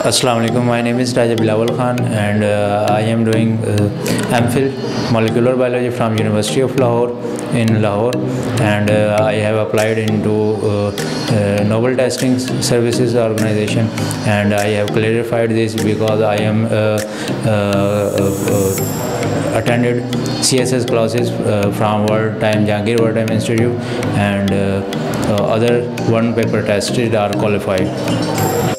Assalamualaikum. My name is Raja Bilawal Khan and uh, I am doing uh, MPhil molecular biology from University of Lahore in Lahore and uh, I have applied into uh, uh Noble Testing Services Organization and I have clarified this because I am uh, uh, attended CSS classes from World Time Jahangir World Time Institute and other one paper tested are qualified.